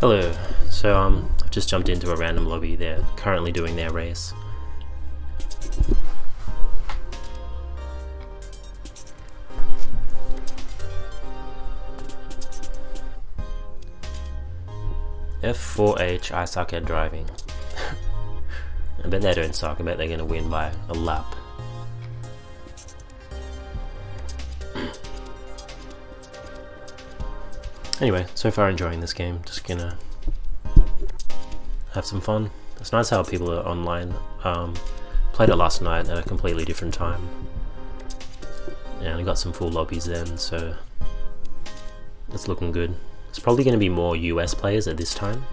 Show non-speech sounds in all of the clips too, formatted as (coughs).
Hello, so um, I've just jumped into a random lobby, they're currently doing their race. F4H, I suck at driving. (laughs) I bet they don't suck, I bet they're gonna win by a lap. Anyway, so far enjoying this game, just gonna have some fun. It's nice how people are online. Um, played it last night at a completely different time. And I got some full lobbies then, so it's looking good. It's probably going to be more US players at this time.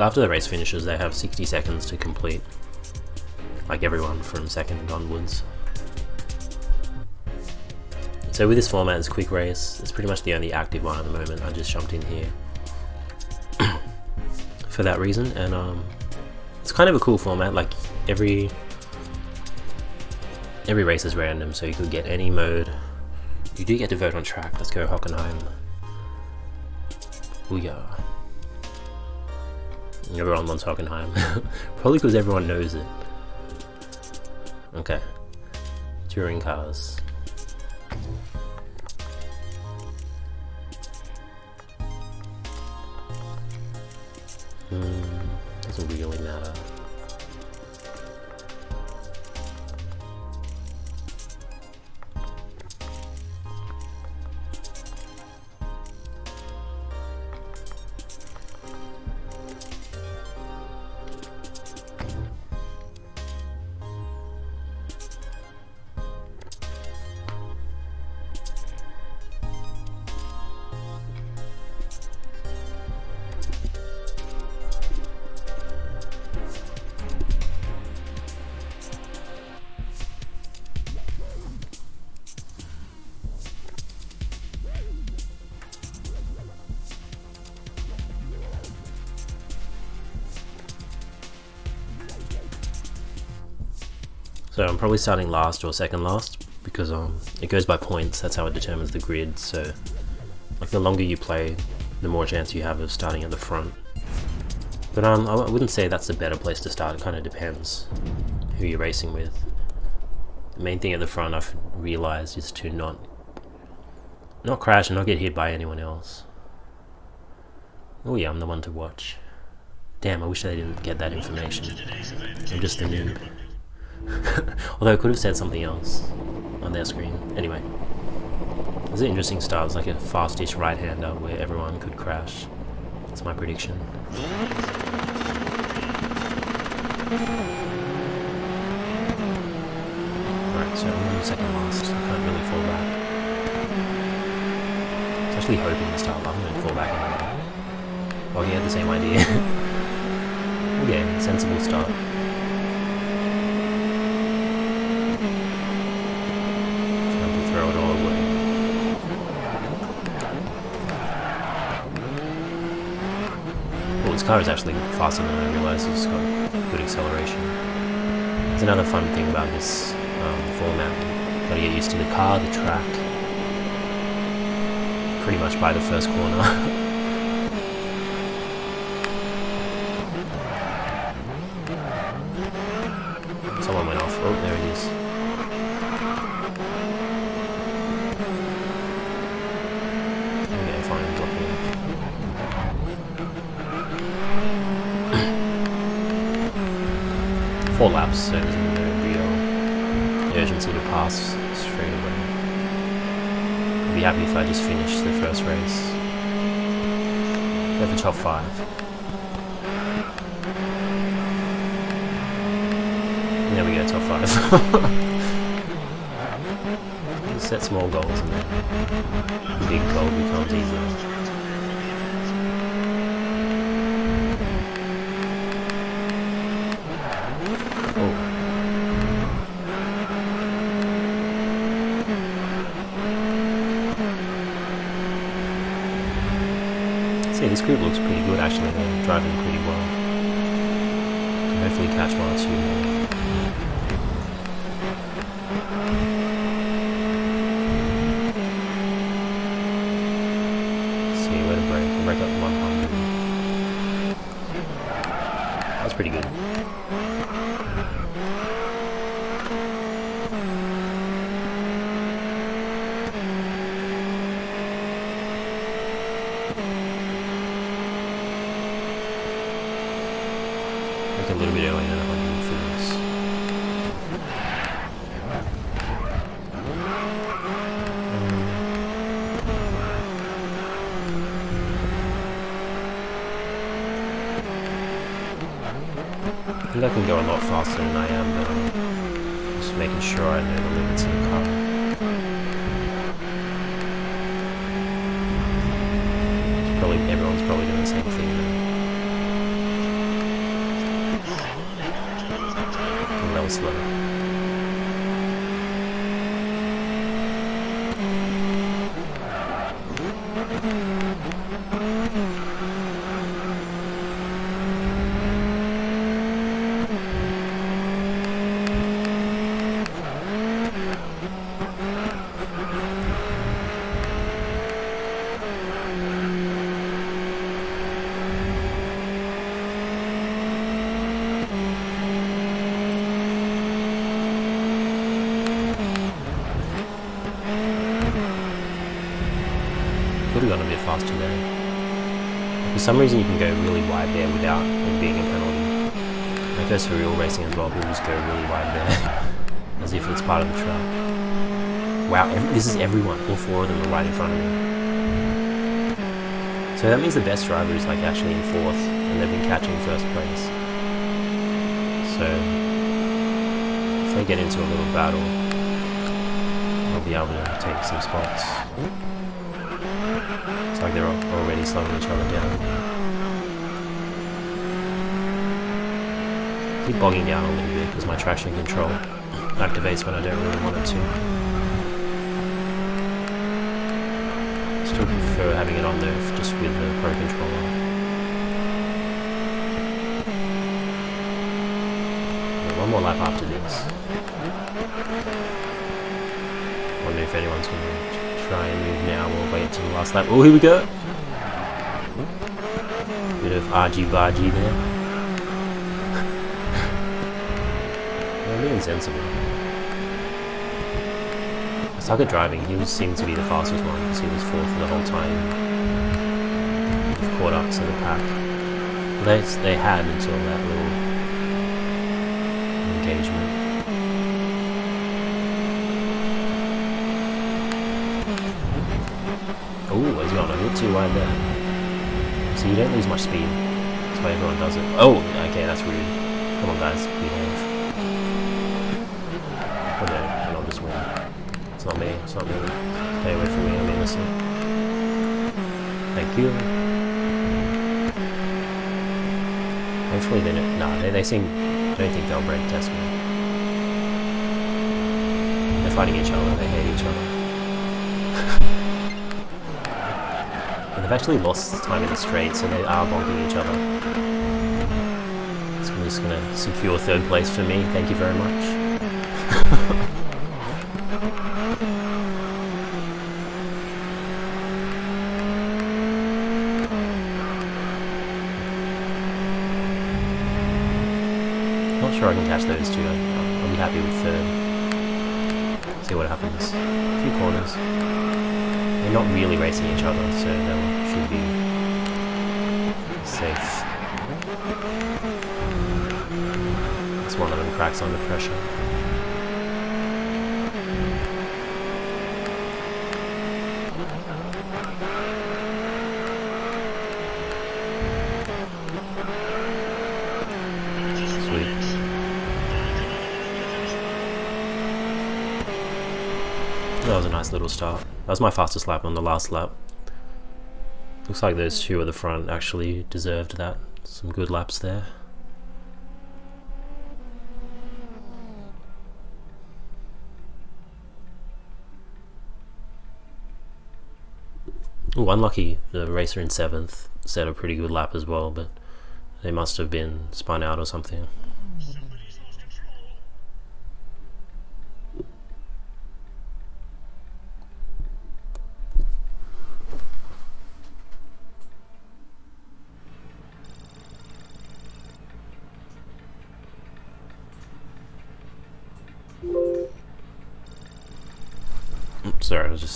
Think after the race finishes they have 60 seconds to complete. Like everyone from second onwards. So with this format, it's quick race. It's pretty much the only active one at the moment. I just jumped in here (coughs) for that reason, and um, it's kind of a cool format. Like every every race is random, so you could get any mode. You do get to vote on track. Let's go Hockenheim. Booyah. Everyone wants Hockenheim. (laughs) Probably because everyone knows it. Okay. Touring cars. So I'm probably starting last or second last because um, it goes by points, that's how it determines the grid, so like the longer you play, the more chance you have of starting at the front. But um, I wouldn't say that's a better place to start, it kind of depends who you're racing with. The main thing at the front I've realised is to not not crash and not get hit by anyone else. Oh yeah, I'm the one to watch. Damn, I wish I didn't get that information. I'm just a noob. Although I could have said something else on their screen. Anyway. It's an interesting start. It's like a fastish right-hander where everyone could crash. That's my prediction. Alright, so I'm second last. I can't really fall back. I was actually hoping to start, but I'm going to fall back anyway. Oh, he had the same idea. (laughs) okay, sensible start. Car is actually faster than I realized. It's got good acceleration. It's another fun thing about this um, format. Gotta get used to the car, the track. Pretty much by the first corner. (laughs) be happy if I just finish the first race. Go for top 5. And there we go, top 5. (laughs) set small goals and then big goal becomes easier. This group looks pretty good actually, they're driving pretty well. Hopefully catch one or two more. See, where to brake, brake up 100. That's pretty good. a little bit earlier than 100 for this. I think I can go a lot faster than I am, but I'm just making sure I know the limits of the car. It's probably everyone's probably doing the same thing. Though. That was slow. Could have gone a bit faster there. For some reason you can go really wide there without it being a penalty. That goes for real racing as well, people just go really wide there. (laughs) as if it's part of the track. Wow, this is everyone. All four of them are right in front of me. So that means the best driver is like actually in fourth, and they've been catching first place. So if they get into a little battle, they'll be able to take some spots. Like they're already slowing each other down. keep bogging down a little bit because my traction control activates when I don't really want it to. Still prefer having it on there just with the Pro Controller. One more lap after this. Wonder if anyone's going to try and move now. We'll wait till the last lap. Oh, here we go. Bit of argy-bargy there. (laughs) Well, being sensible. I suck at driving. He seemed to be the fastest one because he was fourth the whole time. We've caught up to the pack. They, they had until that little engagement. So you don't lose much speed. That's why everyone does it. Oh, okay, that's rude. Come on, guys, behave. Oh no, and I'll just win. It's not me, it's not me. Stay away from me, I'm innocent. Thank you. Hopefully they don't... Nah, they, they seem... I don't think they'll brake test me. They're fighting each other, they hate each other. They've actually lost time in the straight, so they are bonking each other. So I'm just gonna secure third place for me, thank you very much. (laughs) Not sure I can catch those two. I'll be happy with third. See what happens. A few corners. Not really racing each other, so they should be safe. It's one of them cracks under pressure. Sweet. That was a nice little start. That was my fastest lap on the last lap. Looks like those two at the front actually deserved that. Some good laps there. Ooh, unlucky. The racer in 7th set a pretty good lap as well, but they must have been spun out or something.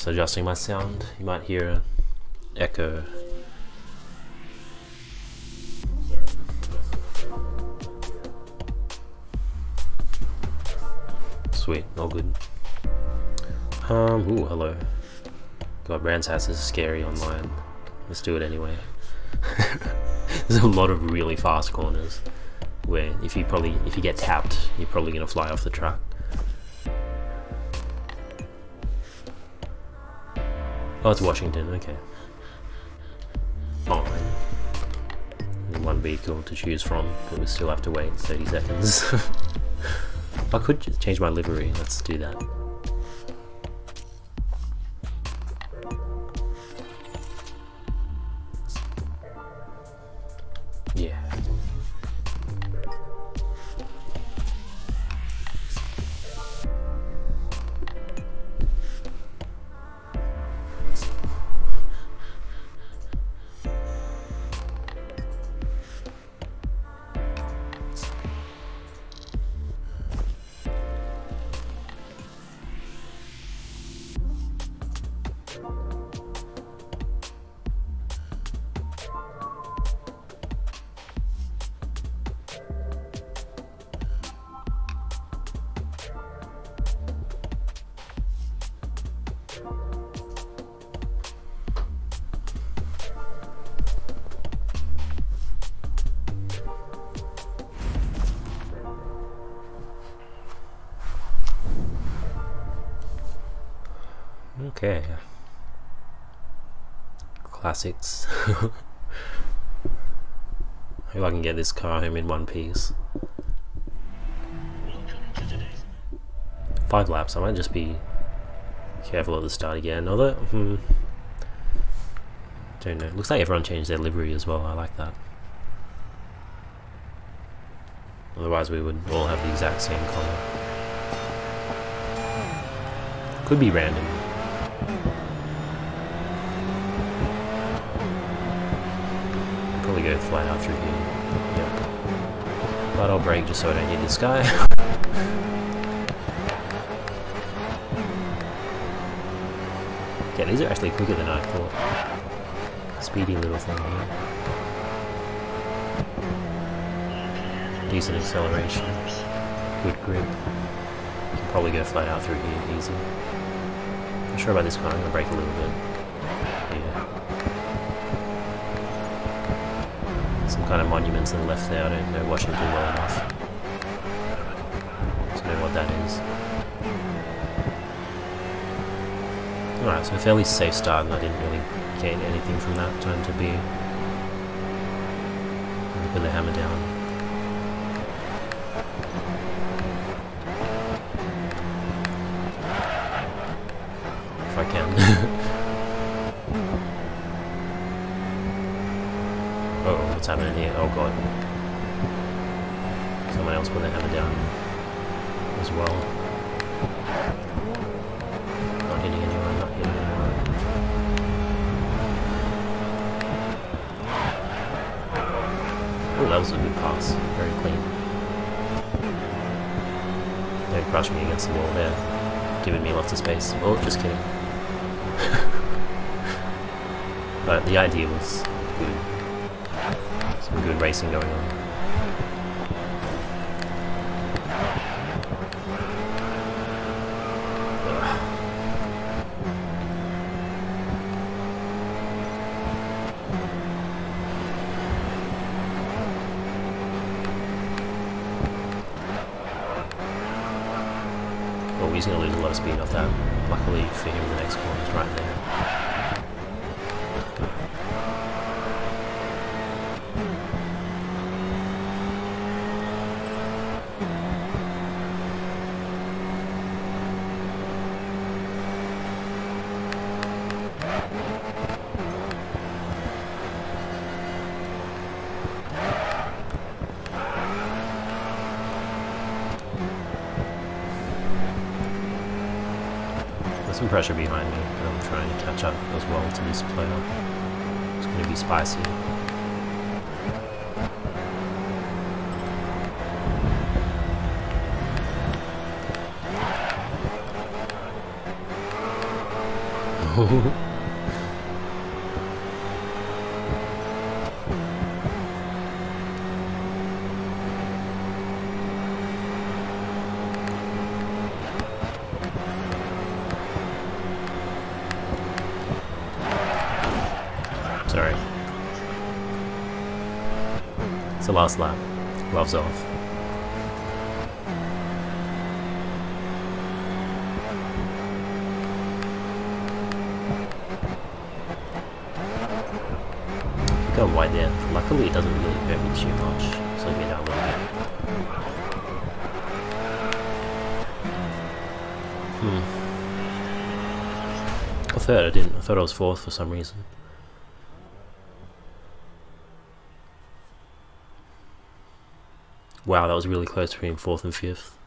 Just adjusting my sound. You might hear echo. Sweet, all good. Um, ooh, hello. God, Brands Hatch is scary online. Let's do it anyway. (laughs) There's a lot of really fast corners where if you probably if you get tapped, you're probably gonna fly off the track. Oh, it's Washington, okay. Fine. one vehicle to choose from, but we still have to wait 30 seconds. (laughs) I could change my livery, let's do that. Classics. (laughs) Hope I can get this car home in one piece. Five laps, I might just be careful at the start again. Although, hmm, don't know. Looks like everyone changed their livery as well. I like that. Otherwise, we would all have the exact same color. Could be random. Probably go flat out through here. Yep. But I'll brake just so I don't hit this guy. (laughs) yeah, these are actually quicker than I thought. Speedy little thing here. Decent acceleration. Good grip. Can probably go flat out through here easy. Not sure about this car, I'm gonna brake a little bit. Yeah. Some kind of monuments on the left there, I don't know Washington well enough to know what that is. Alright, so a fairly safe start and I didn't really gain anything from that. Time to be put the hammer down. what's (laughs) happening here? Oh god. Someone else put their hammer down as well. Not hitting anyone, not hitting anyone. Oh, that was a good pass. Very clean. Don't crush me against the wall there. Giving me lots of space. Oh, just kidding. (laughs) but the idea was racing going on. Pressure behind me, and I'm trying to catch up as well to this player. It's going to be spicy. Sorry. (laughs) It's the last lap. Gloves off. Go wide there. Luckily it doesn't really hurt me too much. So a little bit. Hmm. I third I didn't. I thought I was fourth for some reason. Wow, that was really close between fourth and fifth.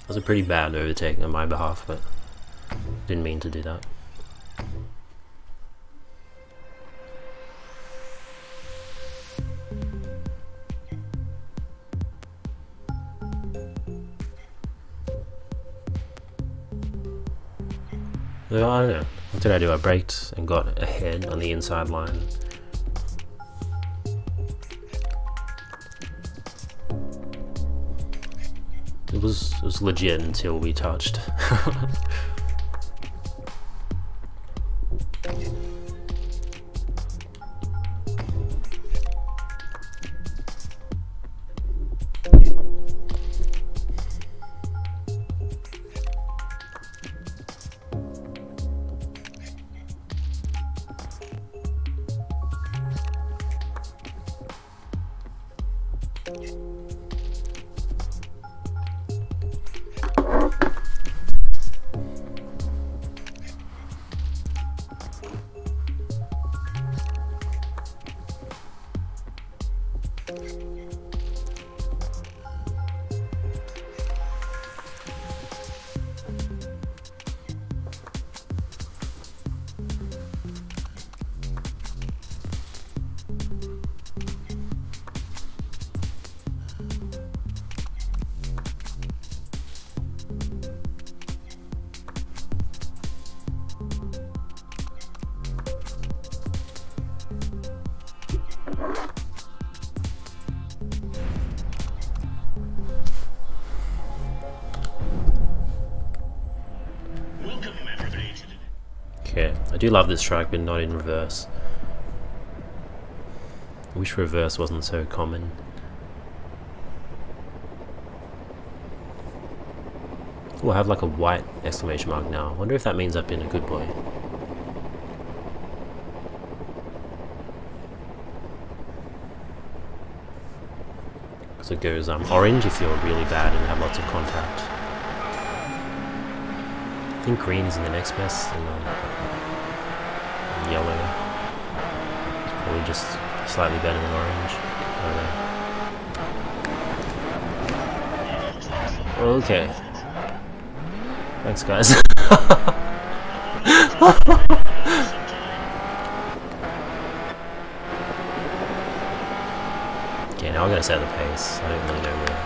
That was a pretty bad overtaking on my behalf, but didn't mean to do that. I don't know. What did I do? I braked and got ahead on the inside line. Was legit until we touched. (laughs) do love this track, but not in reverse. I wish reverse wasn't so common. Oh, I have like a white exclamation mark now. I wonder if that means I've been a good boy. Because it goes um, orange if you're really bad and have lots of contact. I think green is in the next best, yellow is probably just slightly better than orange. Okay. Thanks, guys. (laughs) okay, now I'm gonna set the pace. I don't really know where,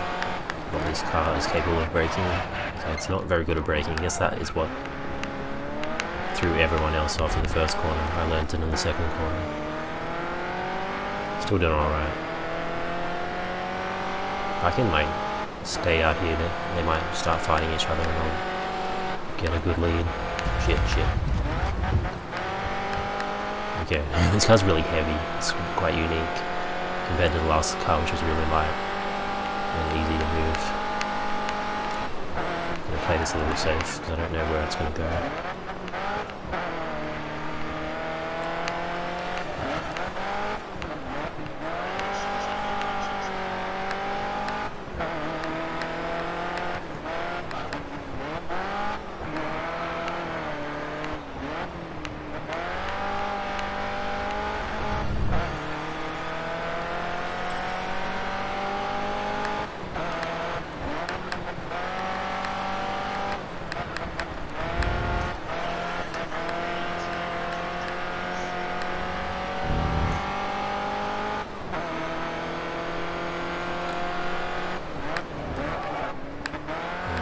what this car is capable of braking. Okay, it's not very good at braking. I guess that is what threw everyone else off in the first corner. I it in the second corner. Still doing alright. I can like stay out here, they, they might start fighting each other and I'll get a good lead. Shit, shit. Okay, (laughs) this car's really heavy. It's quite unique compared to the last car which was really light. and easy to move. I'm gonna play this a little safe because I don't know where it's gonna go.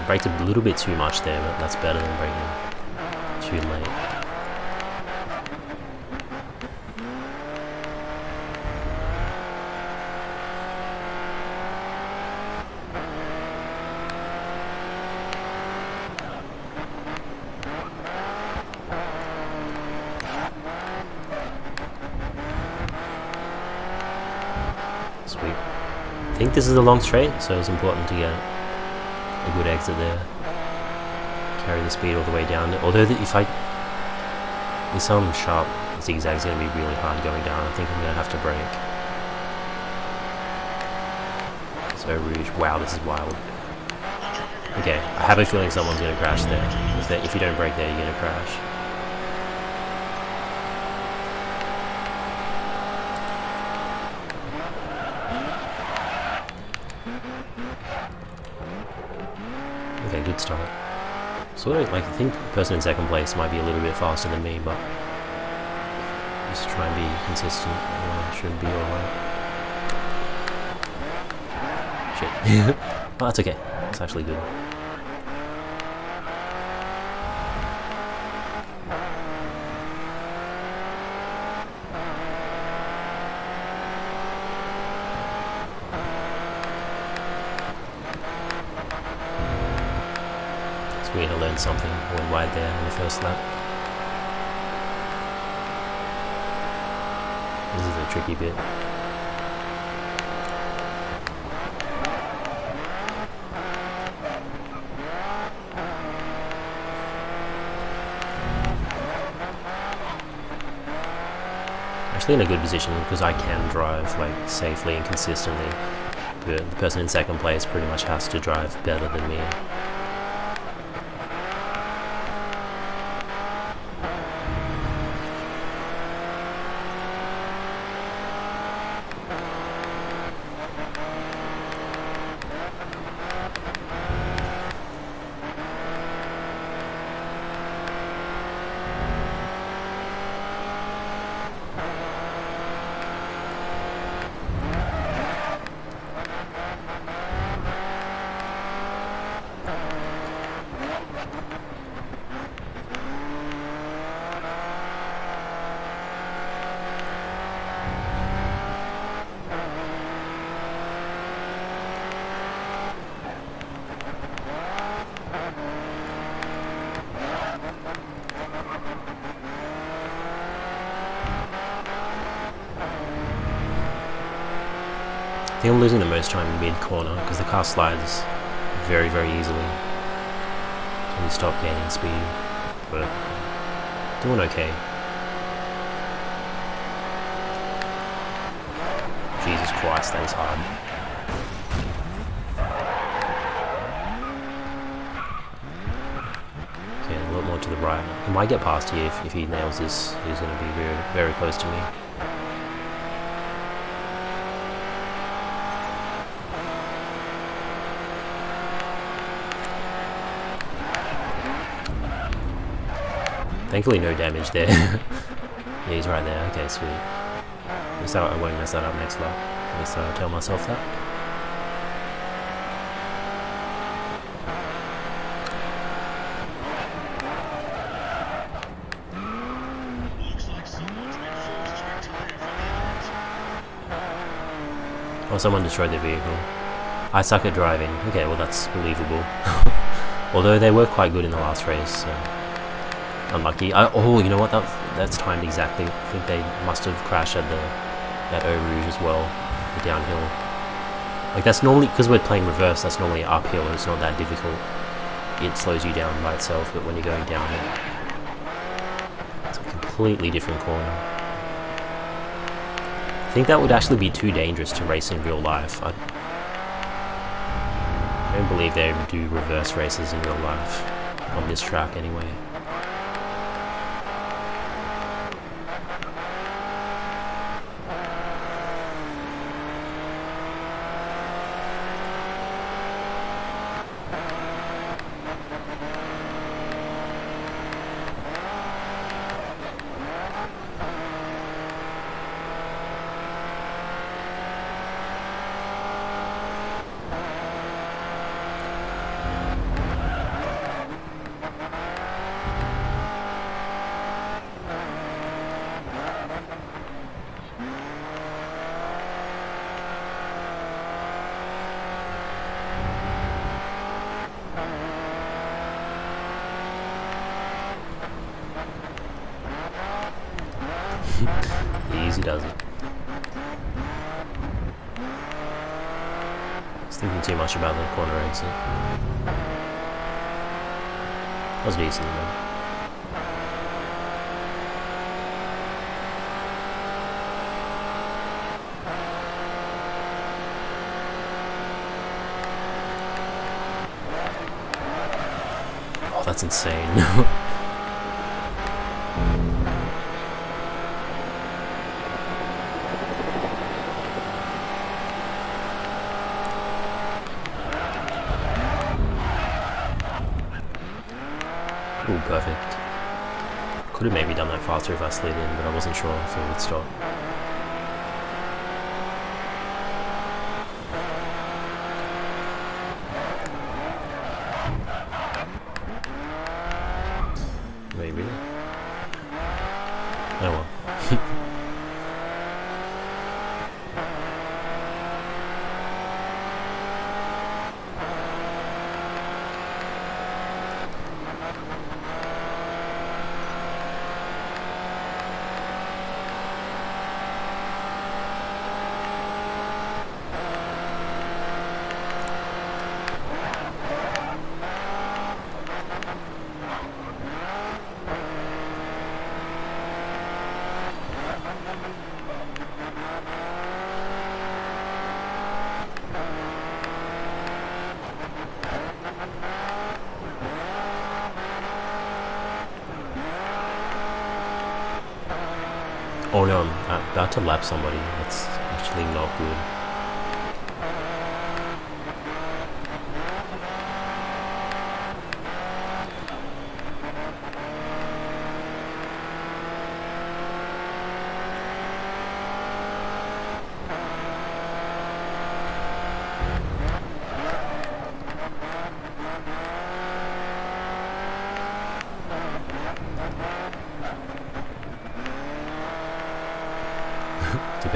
Braked a little bit too much there, but that's better than braking too late. Sweet. I think this is a long straight, so it's important to get a good exit there. Carry the speed all the way down. Although if I... With some sharp zigzags going to be really hard going down, I think I'm going to have to brake. Eau Rouge, wow this is wild. Okay, I have a feeling someone's going to crash there. If you don't brake there, you're going to crash. good start. Like, I think the person in second place might be a little bit faster than me, but just try and be consistent. Uh, should be alright. Shit. well, that's okay. It's actually good. Something. Went wide there on the first lap. This is a tricky bit. Actually in a good position because I can drive like safely and consistently. But the person in second place pretty much has to drive better than me. I'm losing the most time mid-corner because the car slides very, very easily. Can you stop gaining speed? But doing okay. Jesus Christ, that is hard. Okay, a lot more to the right. He might get past here if, if he nails this. He's going to be very, very close to me. Thankfully no damage there. (laughs) yeah, he's right there. Okay, sweet. At I won't mess that up next lap. At least I'll tell myself that. Oh, someone destroyed their vehicle. I suck at driving. Okay, well that's believable. (laughs) Although they were quite good in the last race, so unlucky. I, oh, you know what? That that's timed exactly. I think they must have crashed at the at Eau Rouge as well, the downhill. Like that's normally, because we're playing reverse, that's normally uphill and it's not that difficult. It slows you down by itself, but when you're going down it, it's a completely different corner. I think that would actually be too dangerous to race in real life. I don't believe they do reverse races in real life, on this track anyway. Easy does it. I was thinking too much about the corner exit. That was decent though. That's insane. (laughs) Ooh, perfect. Could have maybe done that faster if I slid in, but I wasn't sure if it would stop. Wait, really? Oh well. Oh no, I'm about to lap somebody. That's actually not good.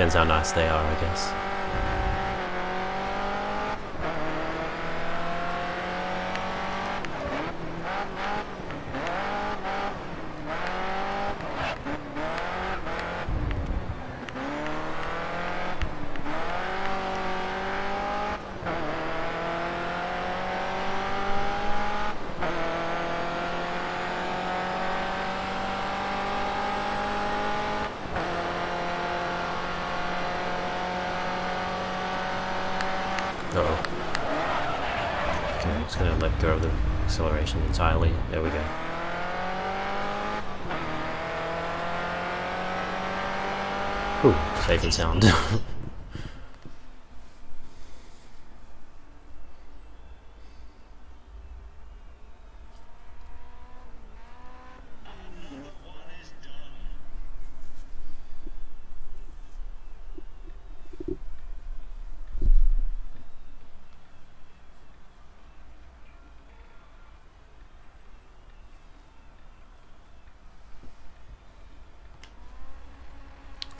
Depends how nice they are, I guess. Uh oh. Okay, I'm just gonna let go of the acceleration entirely. There we go. Ooh, safe and sound. (laughs)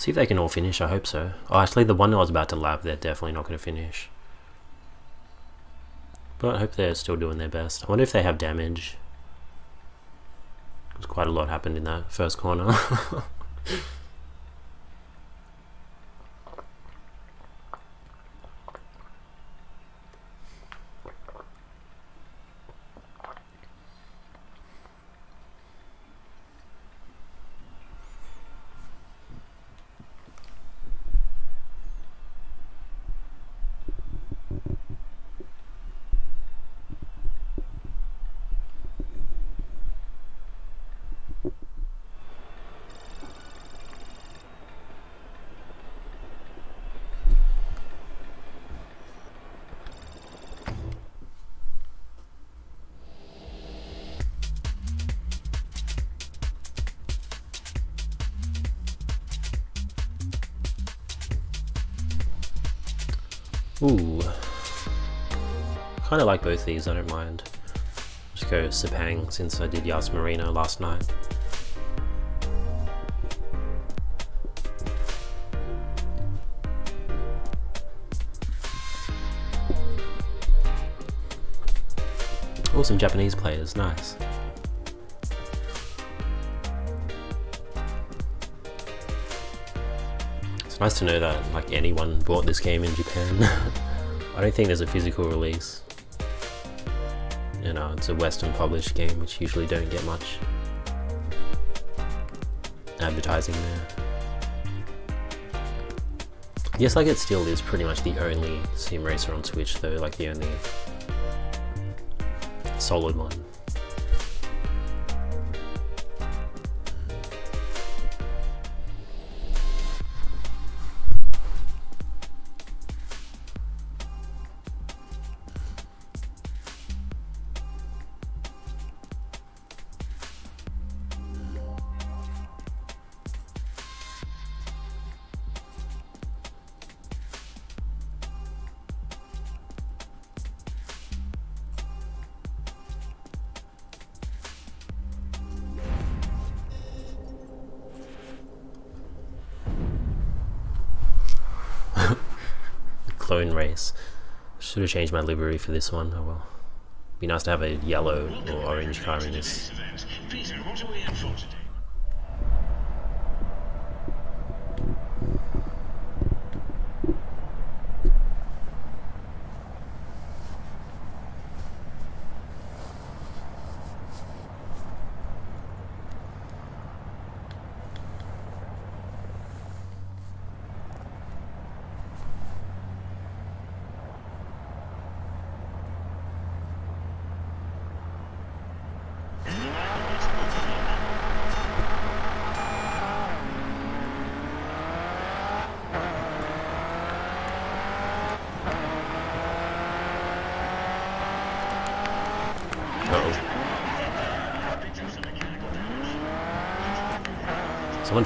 See if they can all finish, I hope so. Oh, actually, the one I was about to lap, they're definitely not going to finish. But I hope they're still doing their best. I wonder if they have damage. Because quite a lot happened in that first corner. (laughs) Ooh. Kinda like both these, I don't mind. Just go Sepang since I did Yas Marina last night. Awesome Japanese players, nice. Nice to know that like anyone bought this game in Japan. (laughs) I don't think there's a physical release. You know, it's a Western published game, which usually don't get much advertising there. Yes, like it still is pretty much the only sim racer on Switch though, like the only solid one. Changed my livery for this one. Oh well. Be nice to have a yellow or orange car in this. Peter, what are we in for today?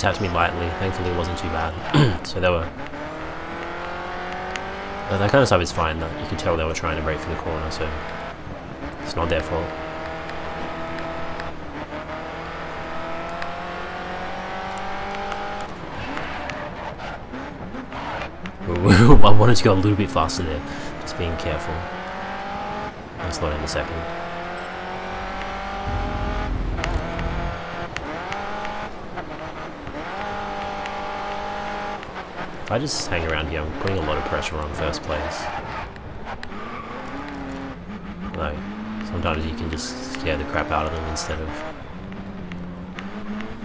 Tapped me lightly, thankfully it wasn't too bad. (clears throat) so they were... But that kind of stuff is fine, though. You could tell they were trying to brake through the corner, so... It's not their fault. (laughs) I wanted to go a little bit faster there, just being careful. I'll slow down a second. I just hang around here, I'm putting a lot of pressure on first place. Like, sometimes you can just scare the crap out of them instead of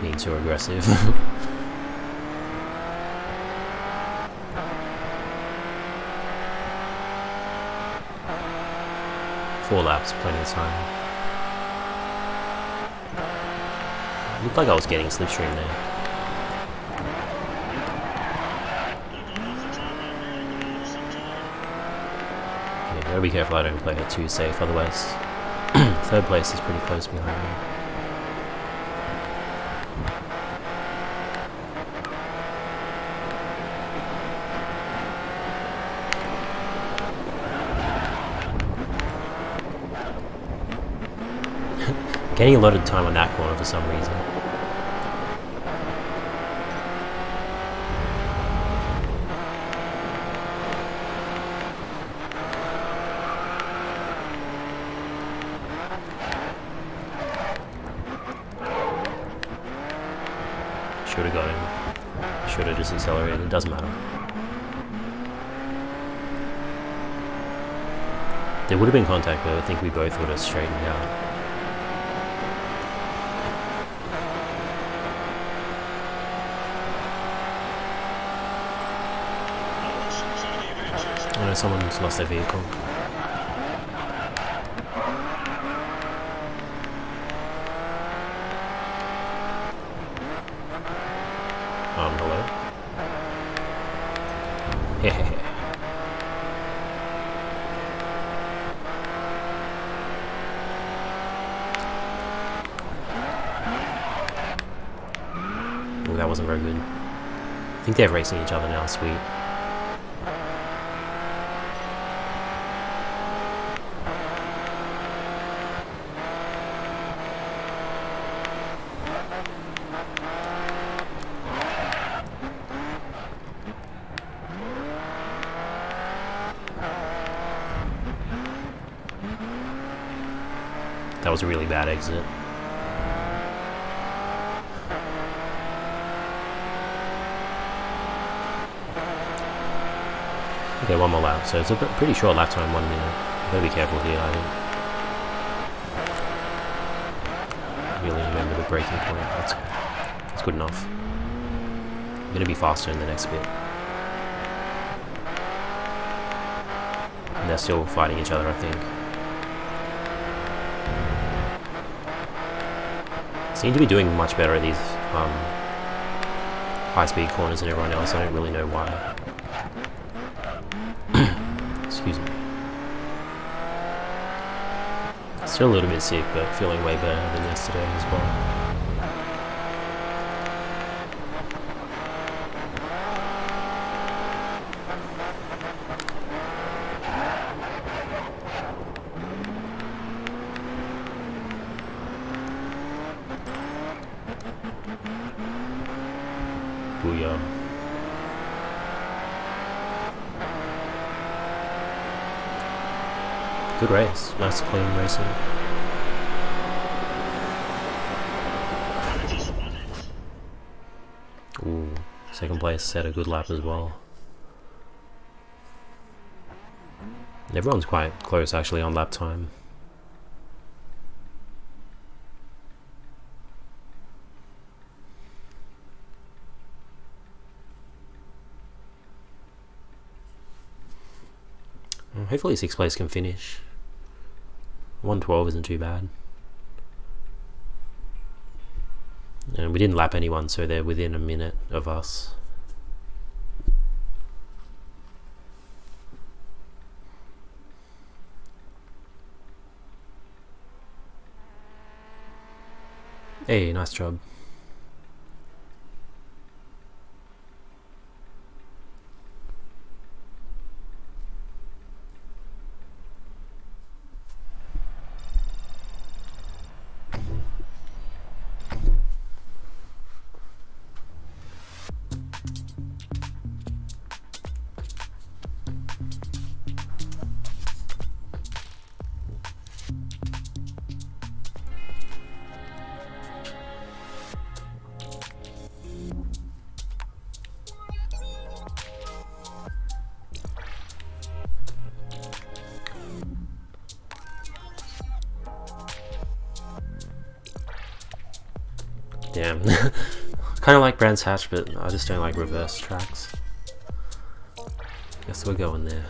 being too aggressive. (laughs) Four laps, plenty of time. Looked like I was getting slipstream there. Gotta be careful I don't play it too safe, otherwise (clears throat) third place is pretty close behind me. (laughs) Getting a lot of time on that corner for some reason. Should have got him. Should have just accelerated. It doesn't matter. There would have been contact, but I think we both would have straightened out. I know someone's lost their vehicle. They're racing each other now, sweet. That was a really bad exit. Okay, one more lap. So it's a pretty short lap time, one minute. Gotta be careful here, I think. Really remember the braking point. That's, that's good enough. I'm gonna be faster in the next bit. And they're still fighting each other, I think. Seem to be doing much better at these um, high-speed corners than everyone else. I don't really know why. Excuse me. Still a little bit sick, but feeling way better than yesterday as well. Good race. Nice clean racing. Ooh, second place set a good lap as well. Everyone's quite close actually on lap time. Hopefully sixth place can finish. 112 isn't too bad. And we didn't lap anyone, so they're within a minute of us. Hey, nice job. Damn. (laughs) kind of like Brands Hatch, but I just don't like reverse tracks. Guess we're going there.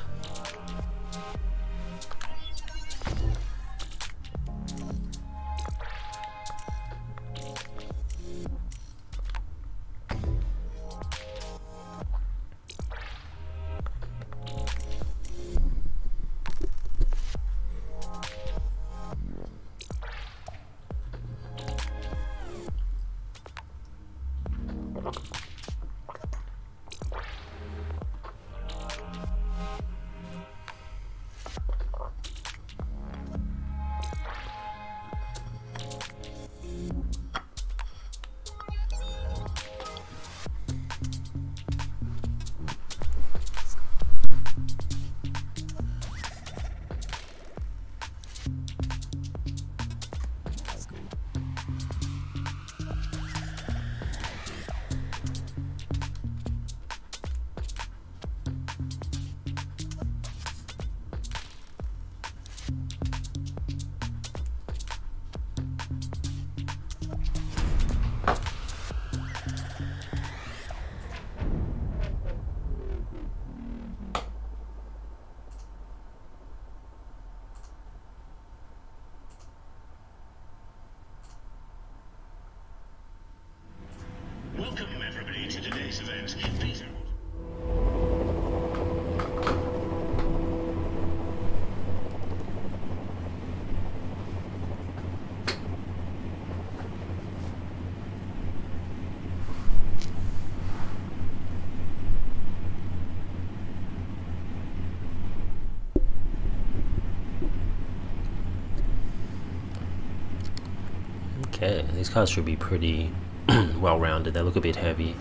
These cars should be pretty (clears throat) well-rounded. They look a bit heavy.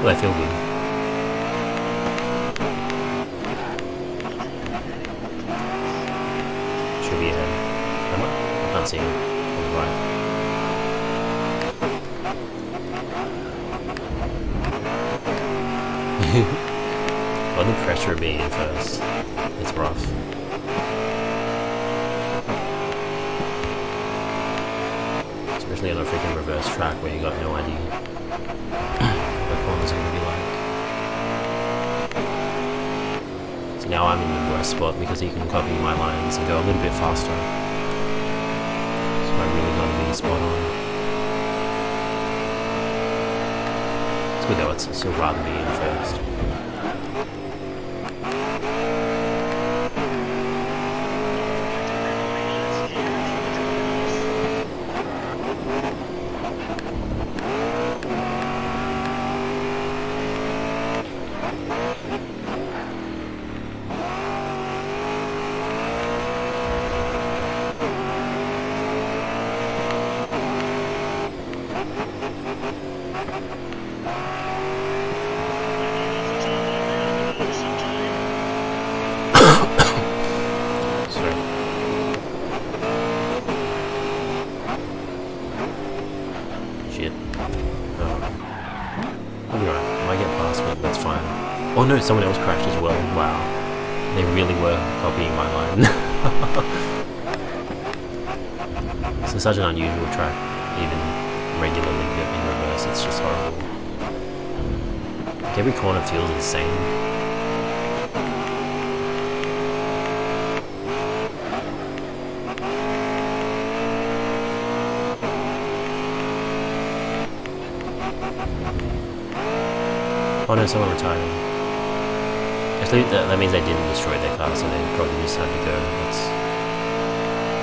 Well, they feel good. Should be ahead. I can't see him. On the pressure in first, it's rough. Especially on a freaking reverse track where you got no idea what the corners are gonna be like. So now I'm in the worst spot because he can copy my lines and go a little bit faster. So I really gotta be spot on. It's good though, it's still rather be in first. Sorry. Shit. Oh. I'll be right. I might get past it, that's fine. Someone else crashed as well. Wow. They really were copying my line. (laughs) is such an unusual track, even regularly in reverse, it's just horrible. Like, every corner feels insane. Oh no, someone retired. Actually, that, that means they didn't destroy their car, so they probably just had to go. That's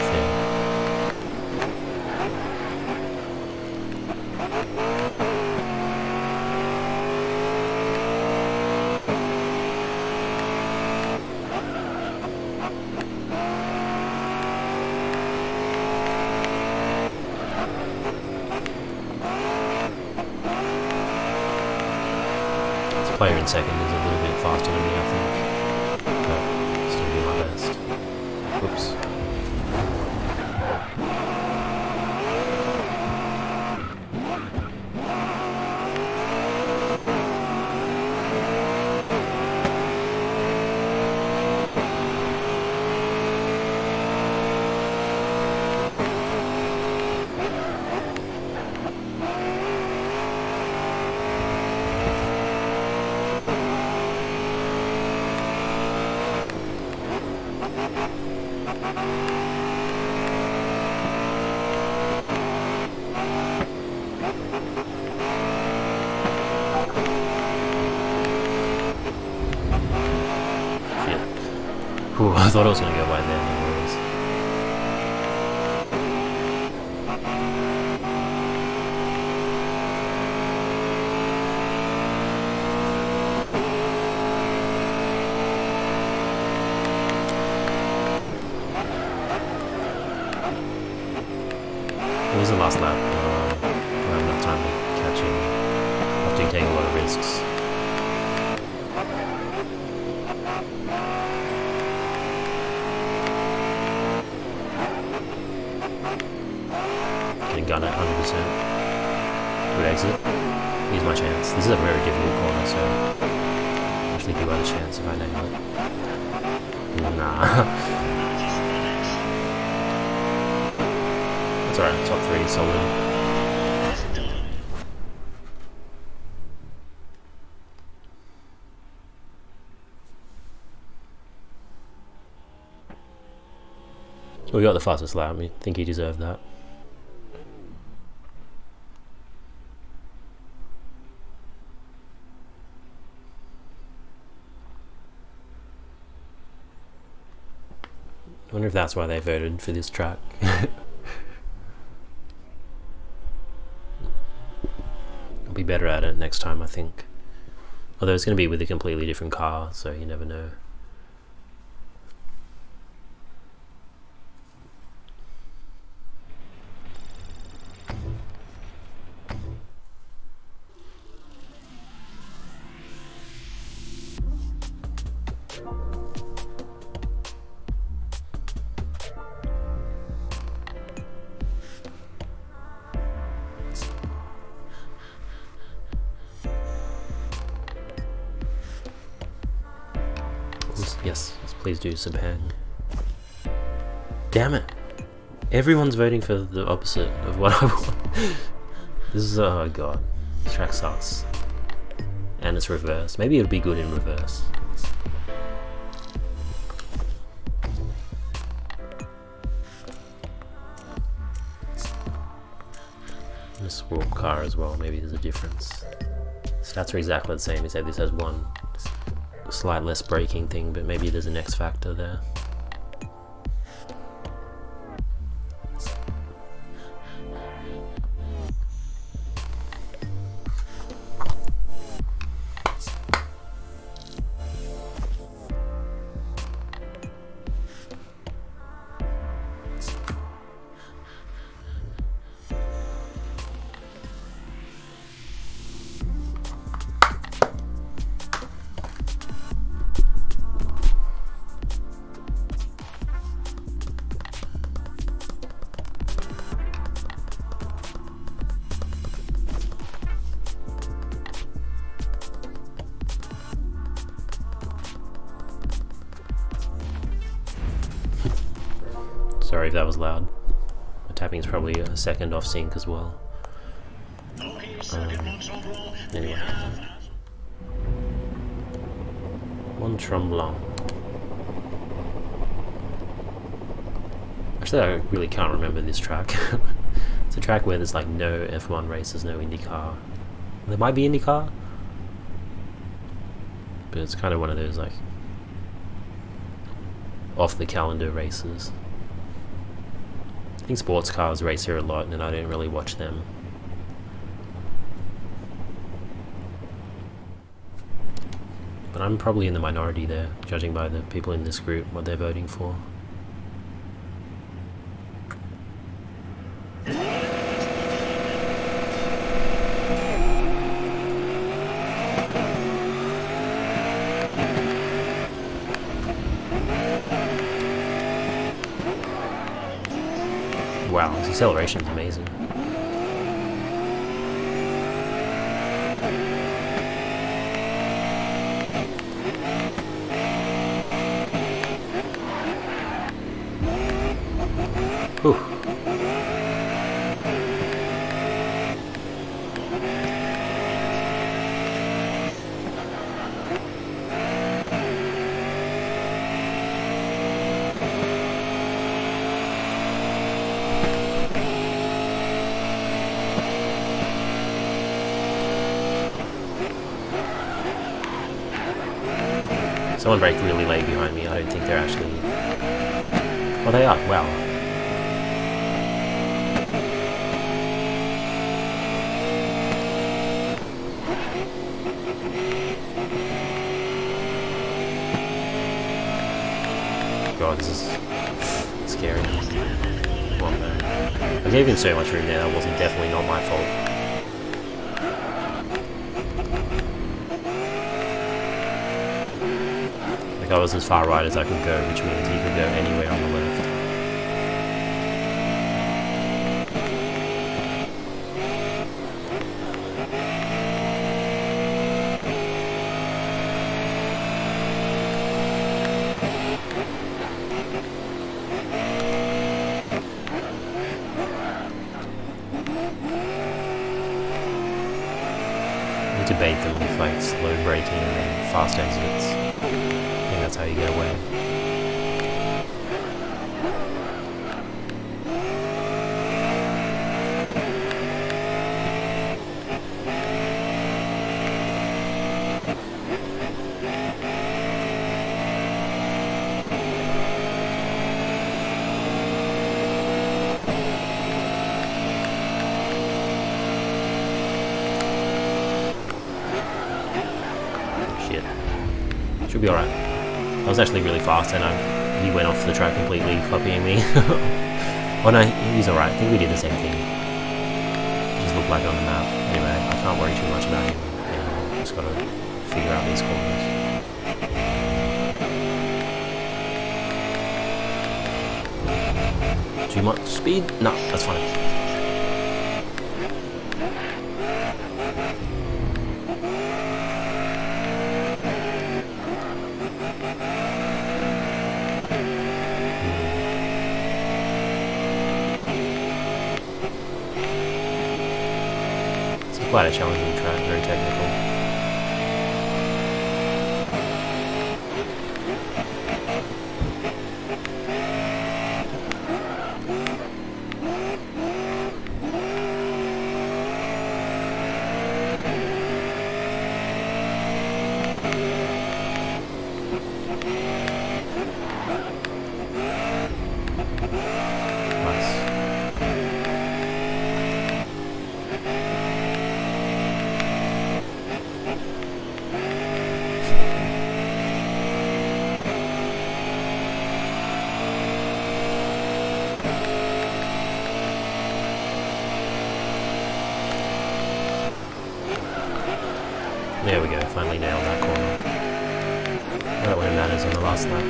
fair. This player in second is a little bit faster than me, I think. But still do my best. Whoops. Shit. Whew, I thought I was gonna go by then. anyways. It was the last lap. Uh, I had enough time to catch him after he take a lot of risks. Getting gun at 100%. Good exit. Here's my chance. This is a very difficult corner, so I actually do have a chance if I nail it. Nah. That's alright, top three, solid. We got the fastest lap, I think he deserved that. I wonder if that's why they voted for this track. (laughs) I'll be better at it next time, I think. Although it's going to be with a completely different car, so you never know. Yes, yes, please do Sepang. Damn it! Everyone's voting for the opposite of what I (laughs) want. this is, oh god. This track sucks. And it's reversed. Maybe it would be good in reverse. This warp car as well, maybe there's a difference. Stats are exactly the same, except this has one slight less braking thing, but maybe there's an X factor there. Second off sync as well. Um, anyway. Mont Tremblant. Actually, I really can't remember this track. (laughs) it's a track where there's like no F1 races, no IndyCar. There might be IndyCar, but it's kind of one of those like off the calendar races. Think sports cars race here a lot and I don't really watch them. But I'm probably in the minority there, judging by the people in this group, what they're voting for. Wow, his acceleration is amazing. Whew. Someone braked really late behind me. I don't think they're actually... Well, they are. Wow. God, this is scary. On, man. I gave him so much room there. That wasn't definitely not my fault. I was as far right as I could go, which means he could go anywhere on the left. need to bait them with like slow braking and then fast exits. I think that's how you get away. Shit. Should be alright. I was actually really fast and I, he went off the track completely, copying me. (laughs) oh no, he's alright. I think we did the same thing. Just looked like on the map. Anyway, I can't worry too much about him. Just gotta figure out these corners. Too much speed? No, that's fine. Quite a challenging track, very technical. There we go, finally nailed that corner. Right when it matters on the last lap.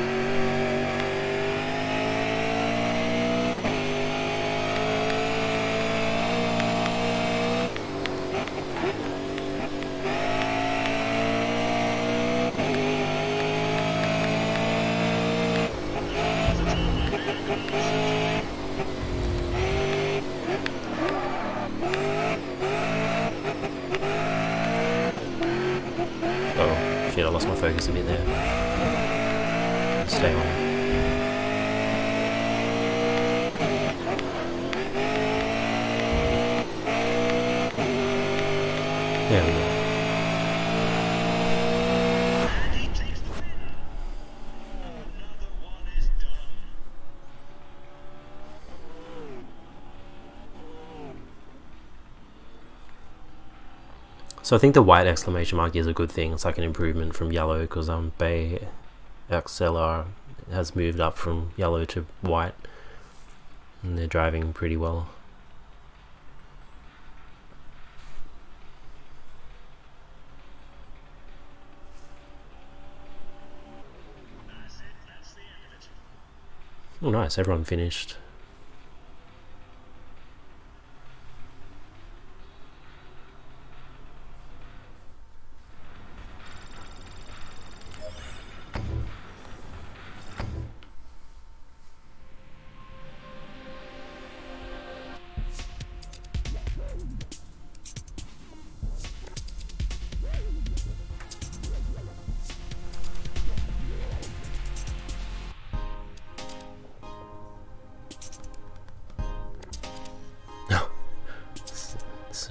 Oh, shit, I lost my focus a bit there. Stay on it. There we go. So I think the white exclamation mark is a good thing. It's like an improvement from yellow because um Bay XLR has moved up from yellow to white and they're driving pretty well. Oh nice, everyone finished.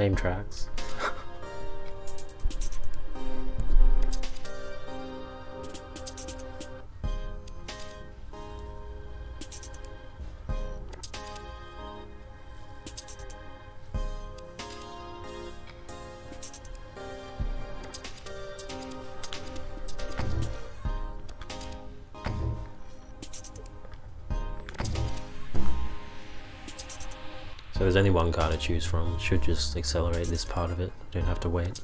Same tracks. One car to choose from. Should just accelerate this part of it. Don't have to wait.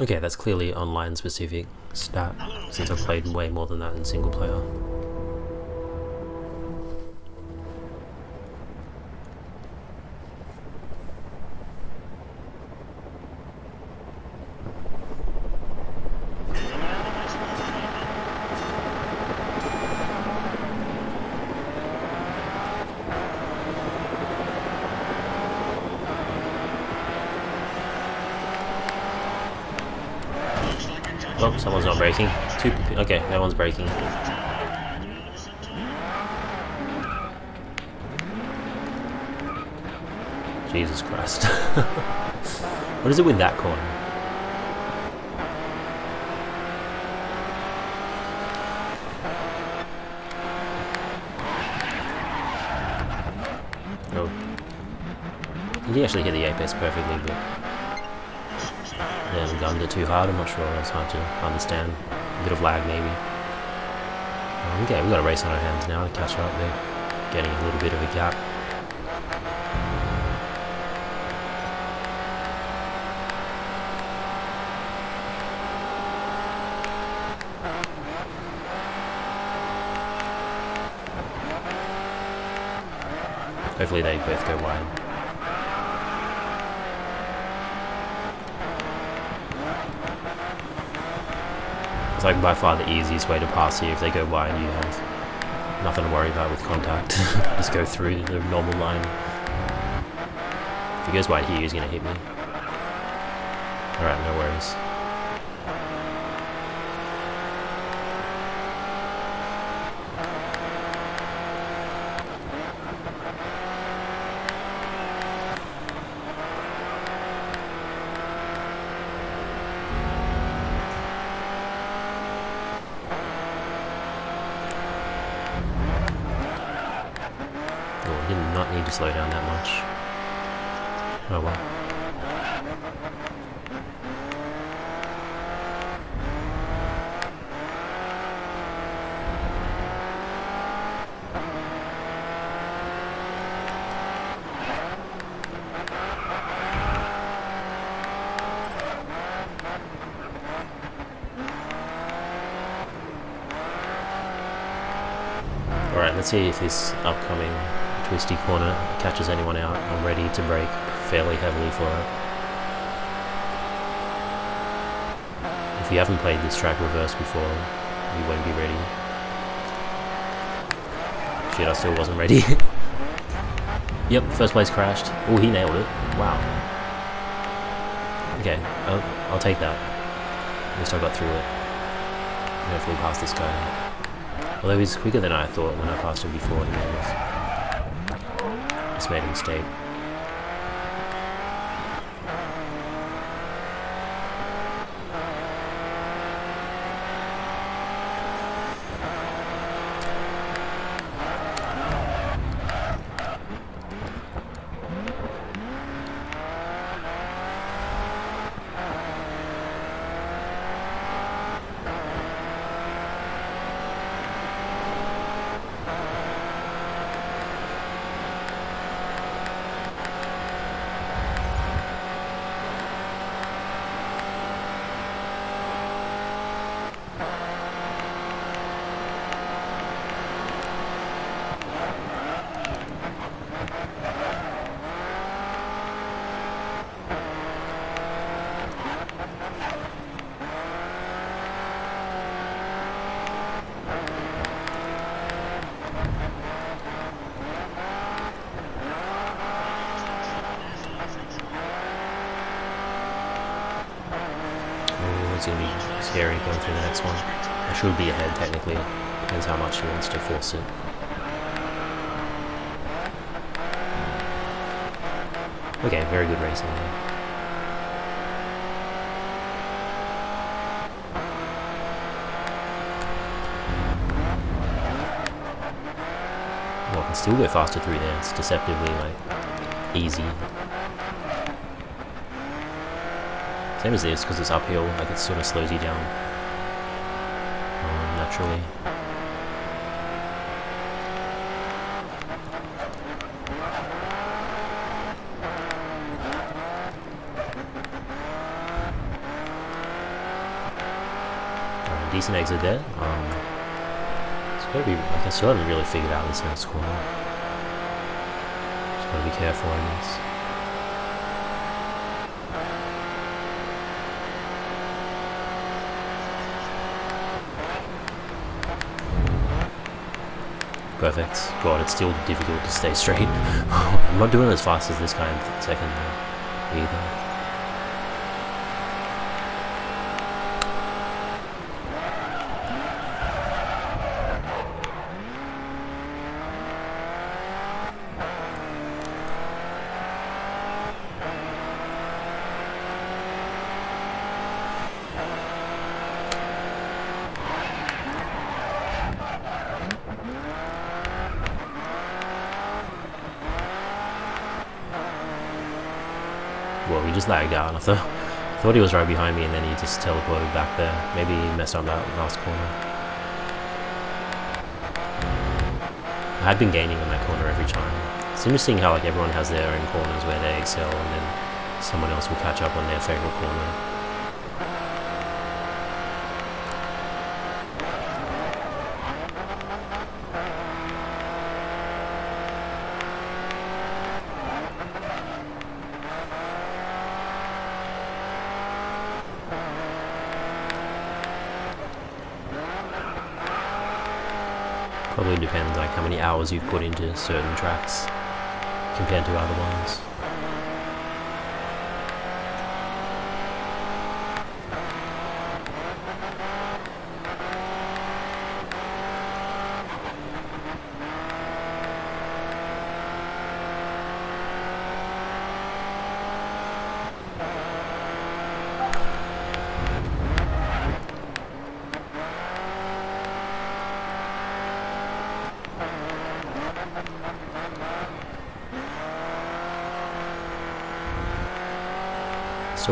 Okay, that's clearly online specific stat, since I've played way more than that in single player. breaking. Jesus Christ. (laughs) what is it with that corner? Oh. He actually hit the apex perfectly, but they haven't it too hard. I'm not sure. It's hard to understand. A bit of lag, maybe. Okay, we've got a race on our hands now to catch up there. Getting a little bit of a gap. Hopefully they both go wide. It's like by far the easiest way to pass here. If they go wide, you have nothing to worry about with contact. (laughs) Just go through the normal line. If he goes wide here, he's going to hit me. Alright, no worries. need to slow down that much. Oh well. Alright, let's see if this upcoming twisty corner catches anyone out. I'm ready to brake fairly heavily for it. If you haven't played this track reverse before, you won't be ready. Shit, I still wasn't ready. (laughs) yep, first place crashed. Oh, he nailed it. Wow. Okay, I'll, I'll take that. At least I got through it. Hopefully past this guy. Although he's quicker than I thought when I passed him before he made just made a mistake. it's going to be scary going through the next one. I should be ahead technically, depends how much he wants to force it. Okay, very good racing there. Well, I can still go faster through there, it's deceptively like easy. Same as this, because it's uphill, like it sort of slows you down naturally. Um, decent exit there. Um, it's gotta be, like I still haven't really figured out this next corner. Just gotta be careful, I guess. Perfect. God, it's still difficult to stay straight. (laughs) I'm not doing as fast as this guy in second either. Well, he just lagged out. I thought, thought he was right behind me, and then he just teleported back there. Maybe he messed up that last corner. I had been gaining on that corner every time. It's interesting how like everyone has their own corners where they excel, and then someone else will catch up on their favorite corner. Probably depends like how many hours you've put into certain tracks compared to other ones.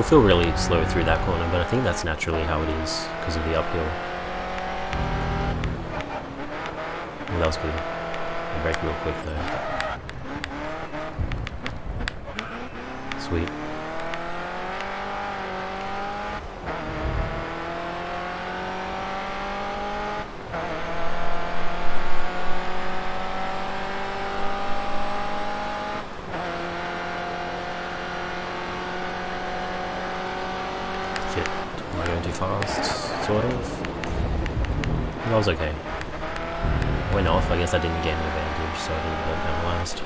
Feel really slow through that corner, but I think that's naturally how it is because of the uphill. that was good. I brake real quick though. Sweet. fast, sort of. That was okay. Went off, I guess I didn't gain an advantage, so I didn't get penalised.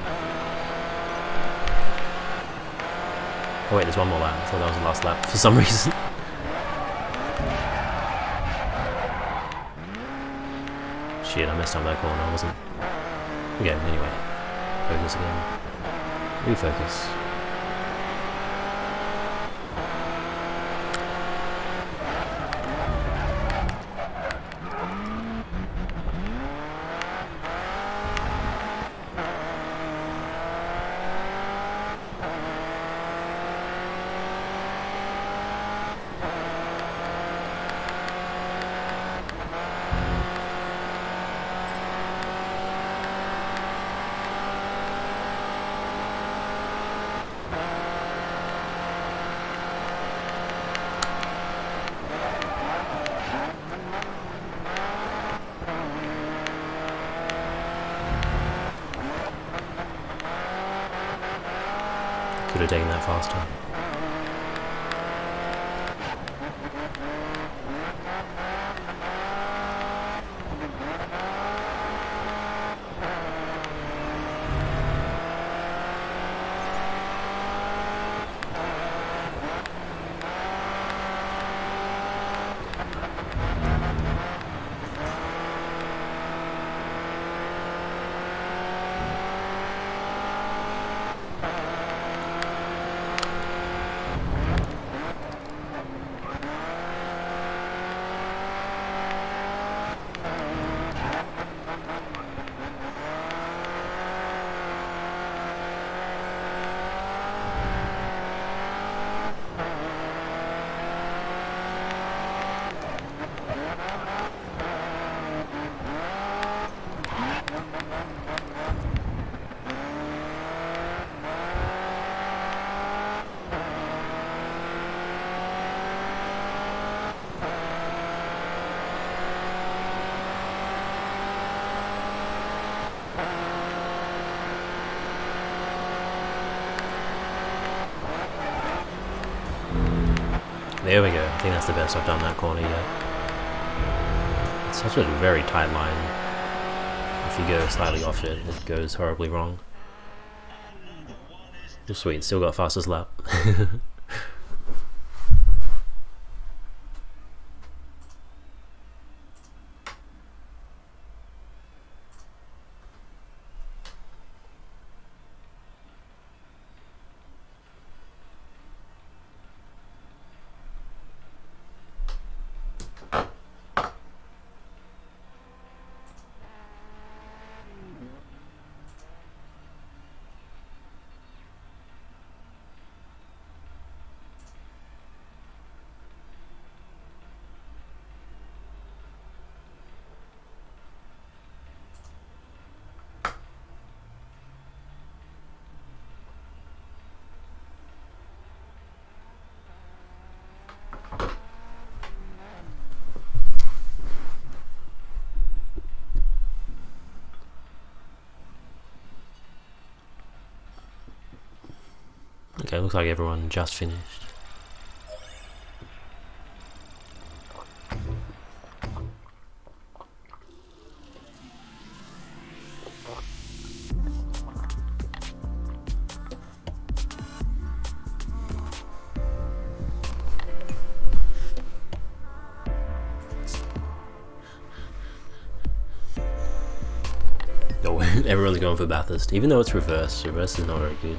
Oh wait, there's one more lap. I thought that was the last lap for some reason. (laughs) Shit, I messed up that corner, I wasn't... Okay, anyway. Focus again. Refocus. Could have taken There we go. I think that's the best I've done that corner yet. It's such a very tight line. If you go slightly off it, it goes horribly wrong. Sweet, still got fastest lap. (laughs) Okay, looks like everyone just finished. (laughs) Oh, everyone's going for Bathurst, even though it's reversed. Reverse is not very good.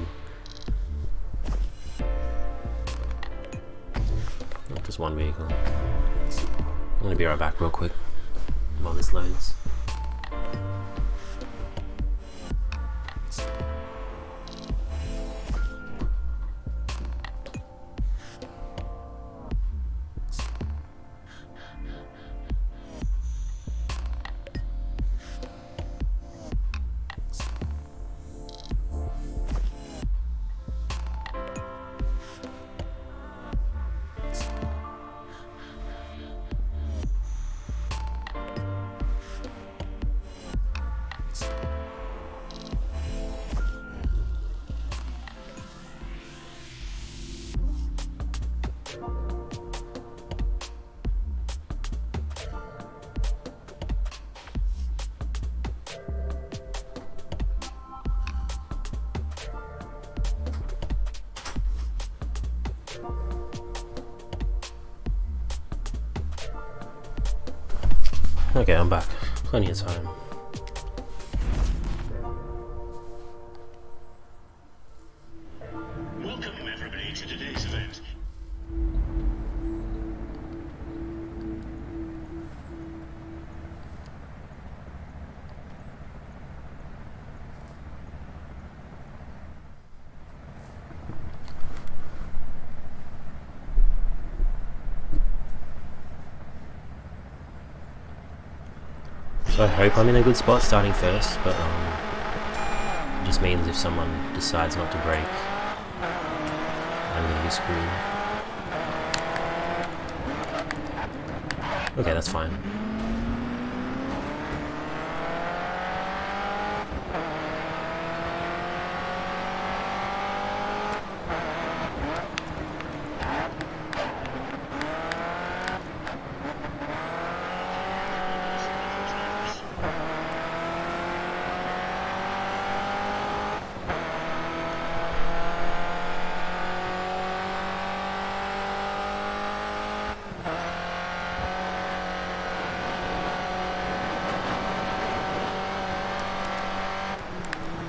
One vehicle. I'm gonna be right back real quick while this loads. Time. Hope I'm in a good spot starting first, but um, it just means if someone decides not to brake, I'm gonna be screwed. Okay, that's fine.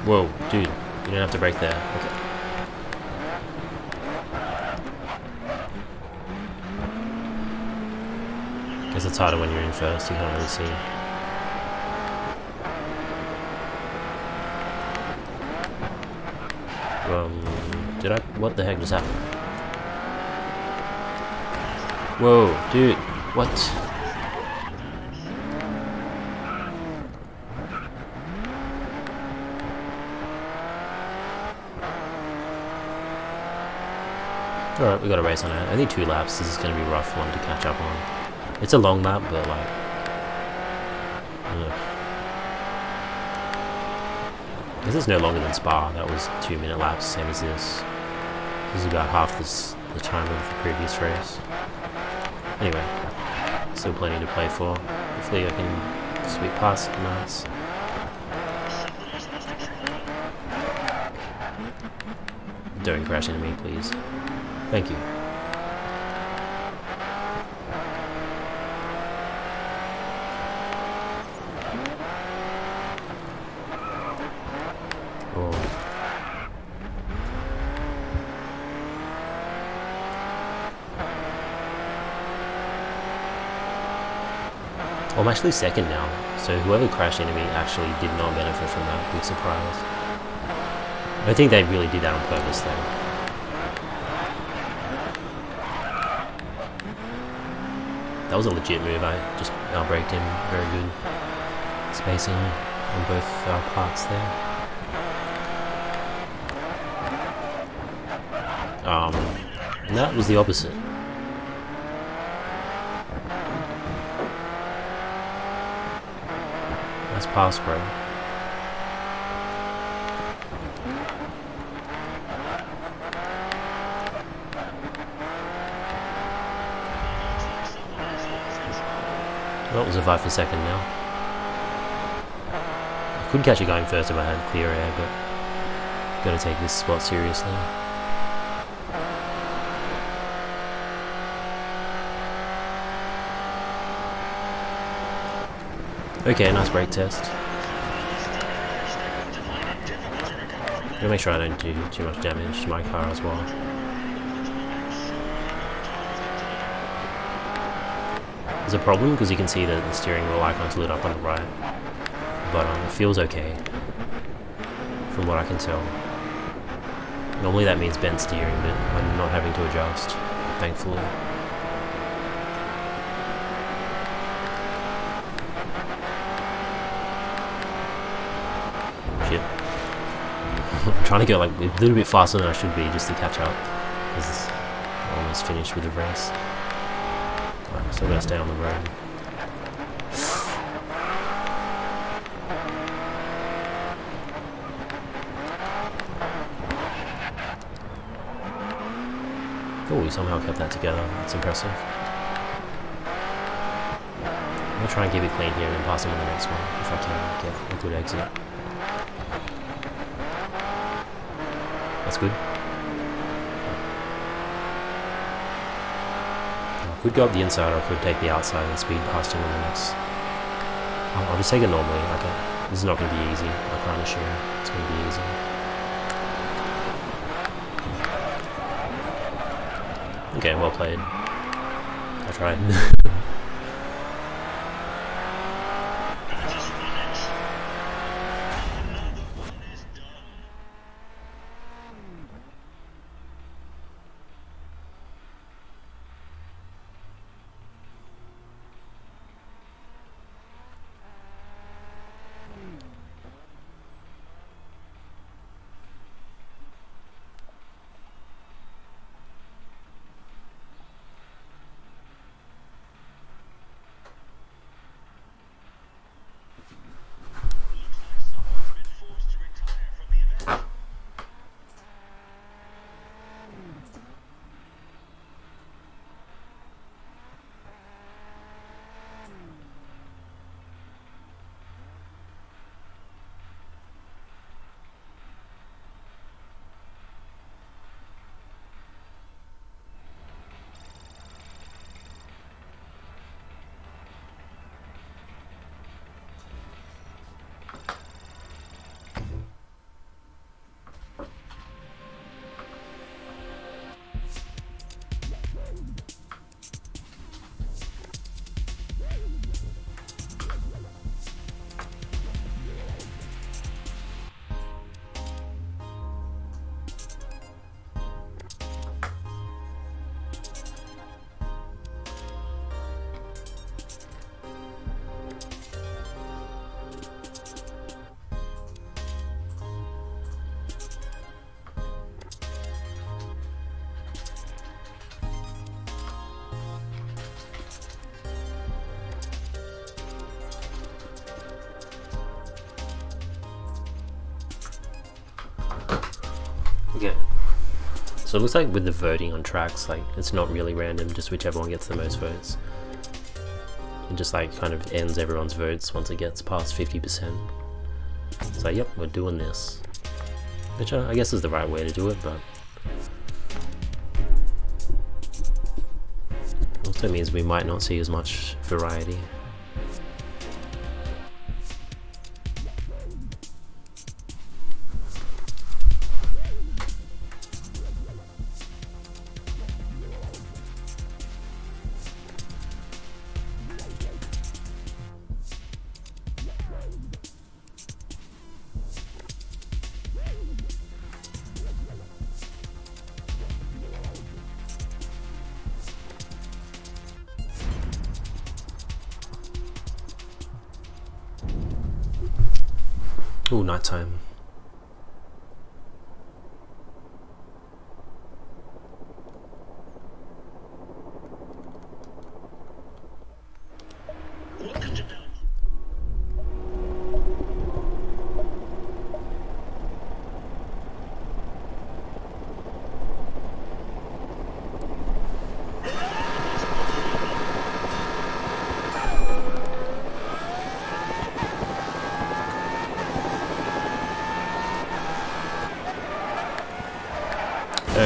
Whoa, dude, you don't have to brake there. Okay. Guess it's harder when you're in first, you can't really see. Um, did I? What the heck just happened? Whoa, dude, what? Alright, we got a race on it. Only two laps. This is going to be a rough one to catch up on. It's a long lap, but like... This is no longer than Spa. That was two minute laps, same as this. This is about half this, the time of the previous race. Anyway, still plenty to play for. Hopefully I can sweep past Nice. Don't crash into me, please. Thank you. Oh. Oh, I'm actually second now, so whoever crashed into me actually did not benefit from that. Big surprise. I think they really did that on purpose though. That was a legit move. I just outbraked him. Very good spacing on both uh, parts there. Um, and that was the opposite. password. Well, it was for a second now. I could catch it going first if I had clear air, but gotta take this spot seriously. Okay, nice brake test. Gotta make sure I don't do too much damage to my car as well. There's a problem because you can see that the steering wheel icon's lit up on the right, but um, it feels okay from what I can tell. Normally that means bent steering, but I'm not having to adjust, thankfully. Shit. I'm trying to go like a little bit faster than I should be just to catch up, because I'm almost finished with the race. So I'm gonna stay on the road. Oh, we somehow kept that together. That's impressive. I'm gonna try and keep it clean here and then pass him on the next one if I can get a good exit. That's good. I could go up the inside or I could take the outside and speed past him on the next. I'll, I'll just take it normally. Like uh, this is not going to be easy. I can't assure it's going to be easy. Okay, well played. I tried. (laughs) Okay. So it looks like with the voting on tracks, like it's not really random, just whichever one gets the most votes. It just like kind of ends everyone's votes once it gets past 50%. It's like, yep, we're doing this. Which I guess is the right way to do it, but also means we might not see as much variety. Ooh,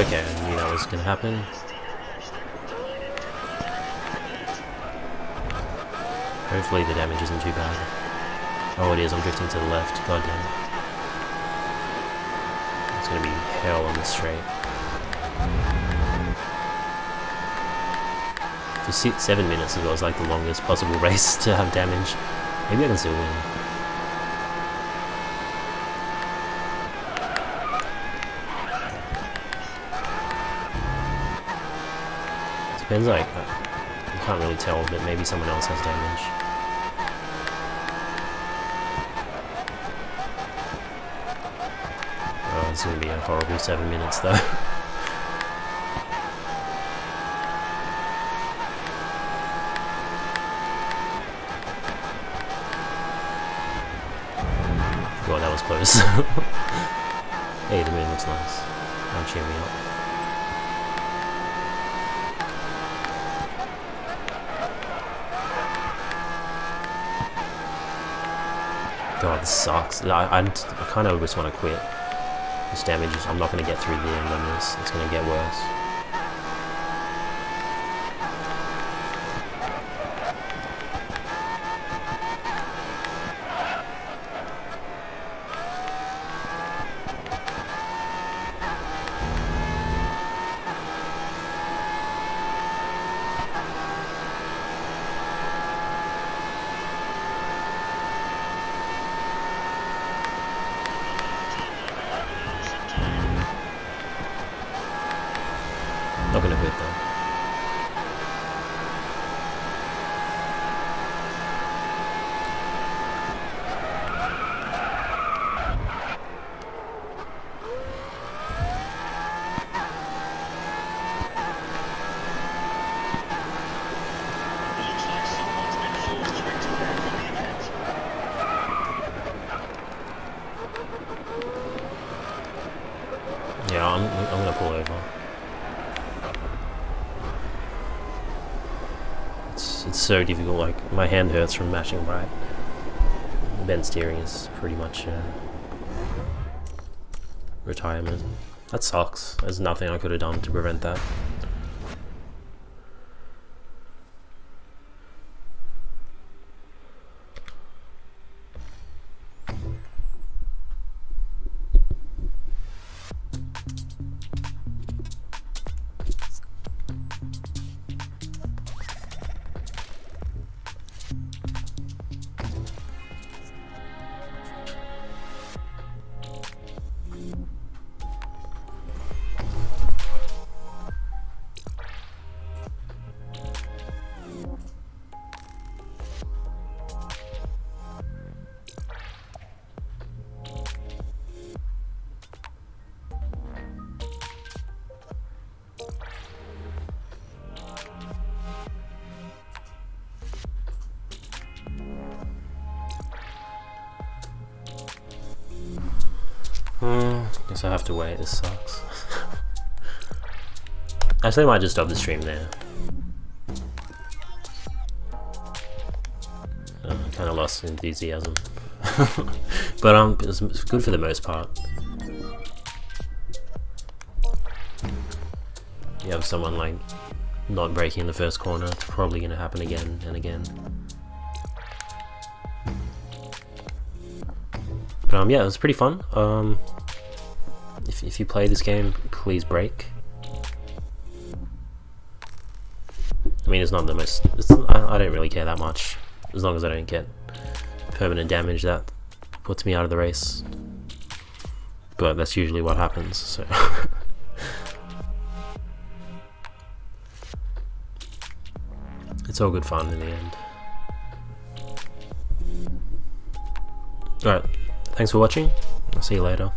Okay, I knew that was gonna happen. Hopefully the damage isn't too bad. Oh it is, I'm drifting to the left, god damn it. It's gonna be hell on the straight. For six, seven minutes ago was like the longest possible (laughs) race to have damage. Maybe I can still win. Depends like, uh, you can't really tell, but maybe someone else has damage. Oh, it's gonna be a horrible seven minutes though. (laughs) God, that was close. (laughs) hey, the moon looks nice. That'll cheer me up. God, this sucks. I, I, I kind of just want to quit. This damage is, I'm not going to get through the end on this. It's going to get worse. I'm, I'm to pull over. It's, it's so difficult, like, my hand hurts from mashing right. Bend steering is pretty much uh, retirement. That sucks. There's nothing I could have done to prevent that. Actually, I might just stop the stream there. Uh, kind of lost enthusiasm. (laughs) but um, it's it's good for the most part. You have someone like not braking the first corner, it's probably going to happen again and again. But um, yeah, it was pretty fun. Um, if, if you play this game, please brake. I it's not the most. I, I don't really care that much as long as I don't get permanent damage that puts me out of the race. But that's usually what happens. So. (laughs) it's all good fun in the end. Alright, thanks for watching. I'll see you later.